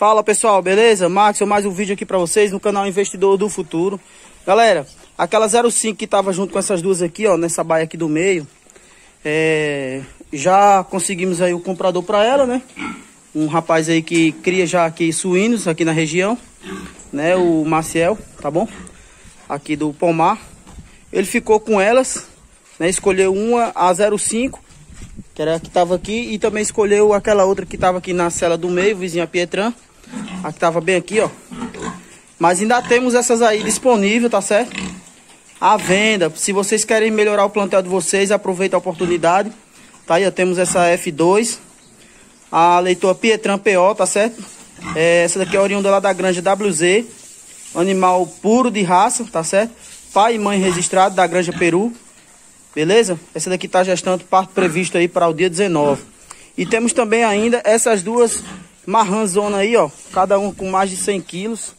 Fala pessoal, beleza? Max, mais um vídeo aqui pra vocês no canal Investidor do Futuro. Galera, aquela 05 que tava junto com essas duas aqui, ó, nessa baia aqui do meio, é, já conseguimos aí o comprador pra ela, né? Um rapaz aí que cria já aqui suínos aqui na região, né? O Maciel, tá bom? Aqui do Pomar. Ele ficou com elas, né? Escolheu uma a 05 que era a que tava aqui, e também escolheu aquela outra que tava aqui na cela do meio, vizinha Pietran, a que tava bem aqui, ó. Mas ainda temos essas aí disponível, tá certo? À venda, se vocês querem melhorar o plantel de vocês, aproveita a oportunidade. Tá aí, ó, temos essa F2, a leitora Pietran PO, tá certo? É, essa daqui é oriunda lá da granja WZ, animal puro de raça, tá certo? Pai e mãe registrado da granja Peru. Beleza? Essa daqui está gestando parto previsto aí para o dia 19. E temos também ainda essas duas marranzona aí, ó. Cada um com mais de 100 quilos.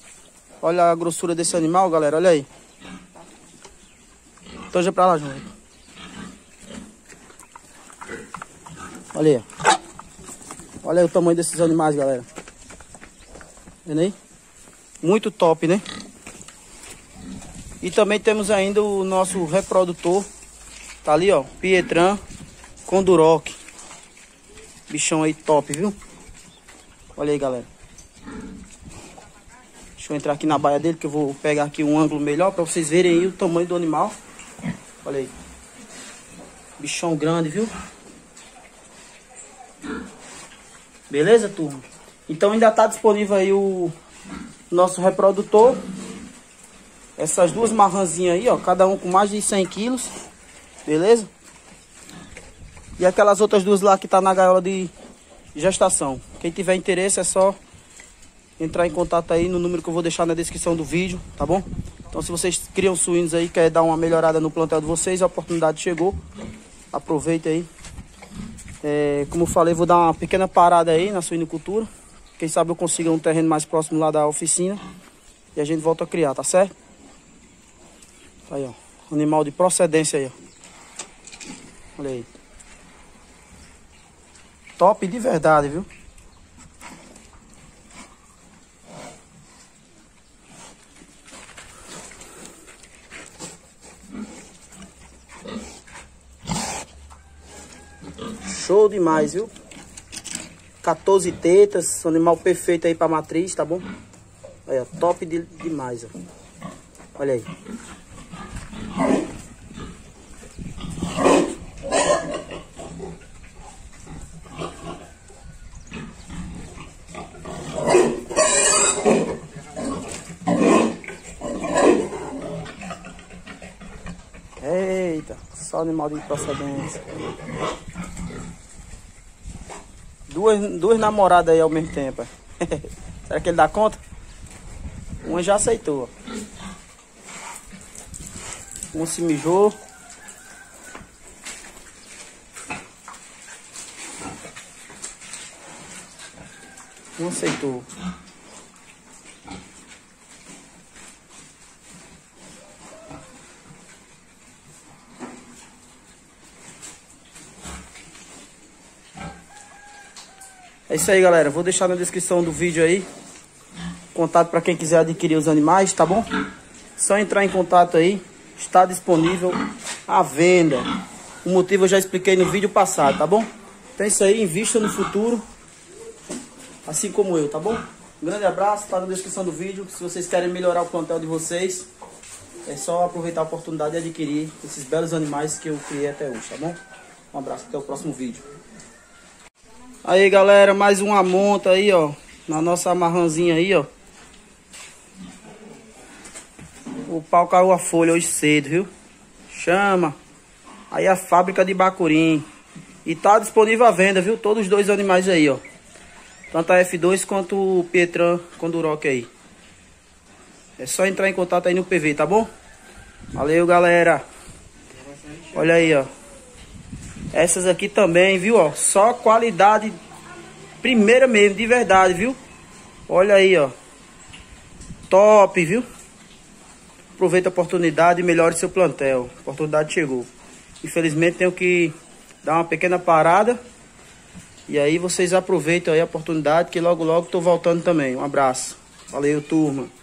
Olha a grossura desse animal, galera. Olha aí. Então já para lá, João. Olha aí. Olha aí o tamanho desses animais, galera. Vendo aí? Muito top, né? E também temos ainda o nosso reprodutor Tá ali, ó. Pietran com Duroc. Bichão aí top, viu? Olha aí, galera. Deixa eu entrar aqui na baia dele, que eu vou pegar aqui um ângulo melhor pra vocês verem aí o tamanho do animal. Olha aí. Bichão grande, viu? Beleza, turma? Então ainda tá disponível aí o nosso reprodutor. Essas duas marranzinhas aí, ó. Cada um com mais de 100 quilos. Beleza? E aquelas outras duas lá que tá na gaiola de gestação. Quem tiver interesse é só entrar em contato aí no número que eu vou deixar na descrição do vídeo, tá bom? Então se vocês criam suínos aí, quer dar uma melhorada no plantel de vocês, a oportunidade chegou. Aproveita aí. É, como eu falei, vou dar uma pequena parada aí na suinocultura. Quem sabe eu consiga um terreno mais próximo lá da oficina. E a gente volta a criar, tá certo? Aí, ó. Animal de procedência aí, ó. Olha aí. Top de verdade, viu? Show demais, viu? 14 tetas, animal perfeito aí pra matriz, tá bom? Olha, top de, demais, ó. Olha aí. Só animal de procedência. Duas, duas namoradas aí ao mesmo tempo. Será que ele dá conta? Uma já aceitou. Um se mijou. Um aceitou. É isso aí, galera. Vou deixar na descrição do vídeo aí. Contato para quem quiser adquirir os animais, tá bom? Só entrar em contato aí. Está disponível à venda. O motivo eu já expliquei no vídeo passado, tá bom? Então é isso aí. Invista no futuro. Assim como eu, tá bom? Um grande abraço. Tá na descrição do vídeo. Se vocês querem melhorar o plantel de vocês, é só aproveitar a oportunidade de adquirir esses belos animais que eu criei até hoje, tá bom? Um abraço. Até o próximo vídeo. Aí, galera, mais uma monta aí, ó. Na nossa marranzinha aí, ó. O pau caiu a folha hoje cedo, viu? Chama. Aí a fábrica de Bacurim. E tá disponível à venda, viu? Todos os dois animais aí, ó. Tanto a F2 quanto o Pietran Conduroc aí. É só entrar em contato aí no PV, tá bom? Valeu, galera. Olha aí, ó. Essas aqui também, viu, ó. Só qualidade primeira mesmo, de verdade, viu? Olha aí, ó. Top, viu? Aproveita a oportunidade e melhore seu plantel. A oportunidade chegou. Infelizmente tenho que dar uma pequena parada. E aí vocês aproveitam aí a oportunidade que logo logo tô voltando também. Um abraço. Valeu, turma.